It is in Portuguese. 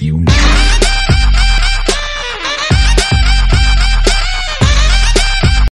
Brasil.